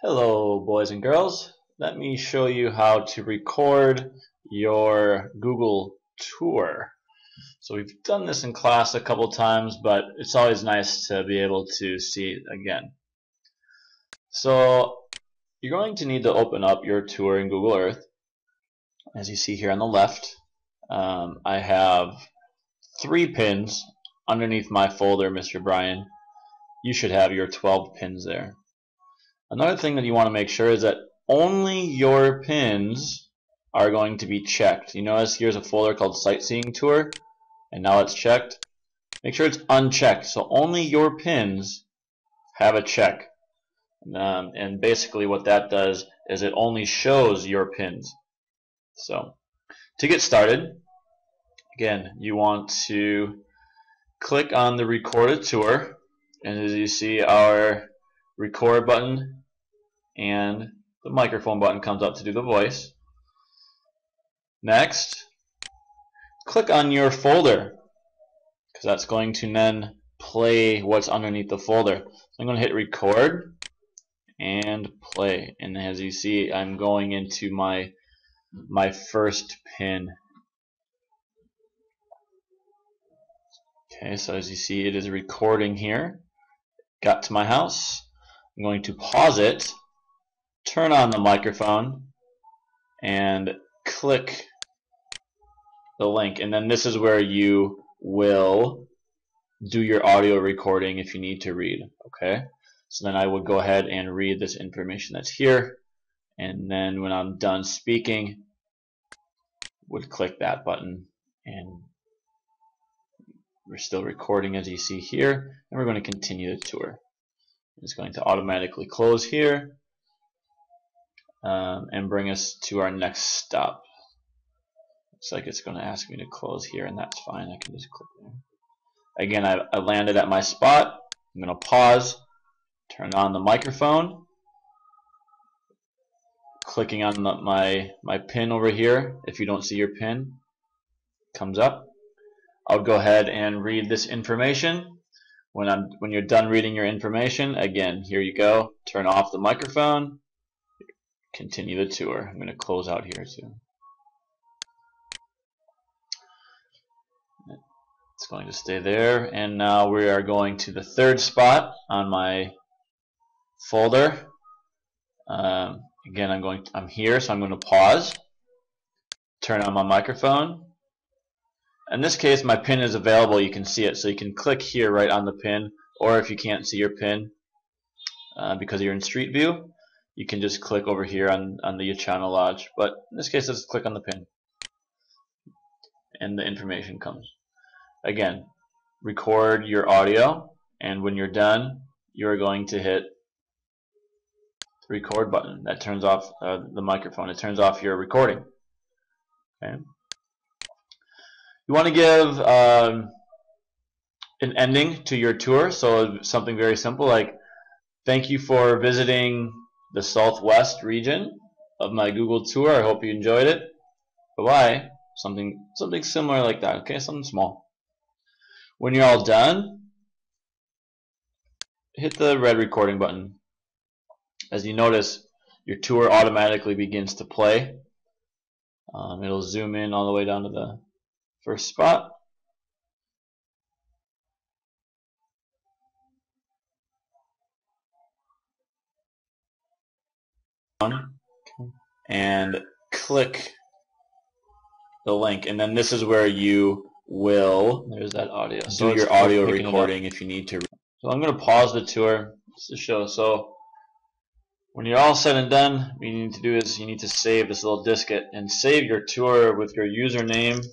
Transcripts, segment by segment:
Hello boys and girls. Let me show you how to record your Google tour. So we've done this in class a couple times but it's always nice to be able to see it again. So you're going to need to open up your tour in Google Earth. As you see here on the left um, I have three pins underneath my folder Mr. Bryan. You should have your 12 pins there. Another thing that you want to make sure is that only your pins are going to be checked. You notice here's a folder called Sightseeing Tour, and now it's checked. Make sure it's unchecked, so only your pins have a check. Um, and basically what that does is it only shows your pins. So to get started, again, you want to click on the recorded tour, and as you see our record button and the microphone button comes up to do the voice. Next, click on your folder because that's going to then play what's underneath the folder. So I'm going to hit record and play. And as you see I'm going into my my first pin. Okay so as you see it is recording here. Got to my house. I'm going to pause it turn on the microphone and click the link and then this is where you will do your audio recording if you need to read okay? So then I would go ahead and read this information that's here and then when I'm done speaking would click that button and we're still recording as you see here and we're going to continue the tour. It's going to automatically close here um, and bring us to our next stop. Looks like it's going to ask me to close here, and that's fine. I can just click there. Again, I, I landed at my spot. I'm going to pause, turn on the microphone, clicking on the, my my pin over here. If you don't see your pin, comes up. I'll go ahead and read this information. When I'm when you're done reading your information, again, here you go. Turn off the microphone continue the tour. I'm going to close out here too. It's going to stay there and now we are going to the third spot on my folder. Um, again I'm going to, I'm here so I'm going to pause turn on my microphone in this case my pin is available you can see it so you can click here right on the pin or if you can't see your pin uh, because you're in street view you can just click over here on, on the channel lodge. But in this case, let's click on the pin. And the information comes. Again, record your audio. And when you're done, you're going to hit the record button. That turns off uh, the microphone. It turns off your recording. Okay. You want to give um, an ending to your tour. So something very simple like, thank you for visiting the southwest region of my Google tour. I hope you enjoyed it. Bye bye. Something something similar like that. Okay, something small. When you're all done, hit the red recording button. As you notice, your tour automatically begins to play. Um, it'll zoom in all the way down to the first spot. And click the link. And then this is where you will there's that audio. so do your audio recording if you need to. So I'm going to pause the tour just to show. So when you're all said and done what you need to do is you need to save this little diskette and save your tour with your username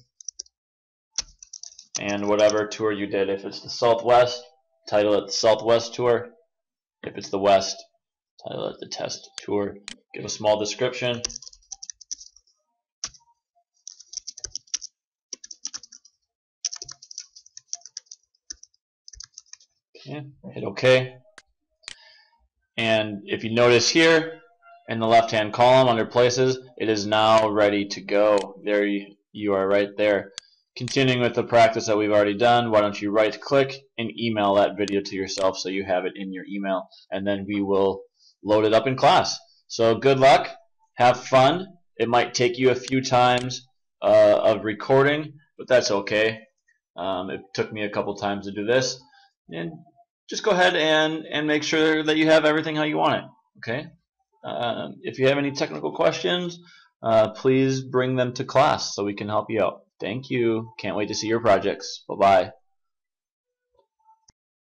and whatever tour you did. If it's the Southwest title it Southwest tour. If it's the West title it the test tour. Give a small description. Okay hit OK. And if you notice here in the left hand column under places it is now ready to go. There you, you are right there. Continuing with the practice that we've already done why don't you right click and email that video to yourself so you have it in your email and then we will load it up in class. So good luck, have fun. It might take you a few times uh, of recording, but that's okay. Um, it took me a couple times to do this, and just go ahead and and make sure that you have everything how you want it. Okay. Um, if you have any technical questions, uh, please bring them to class so we can help you out. Thank you. Can't wait to see your projects. Bye bye.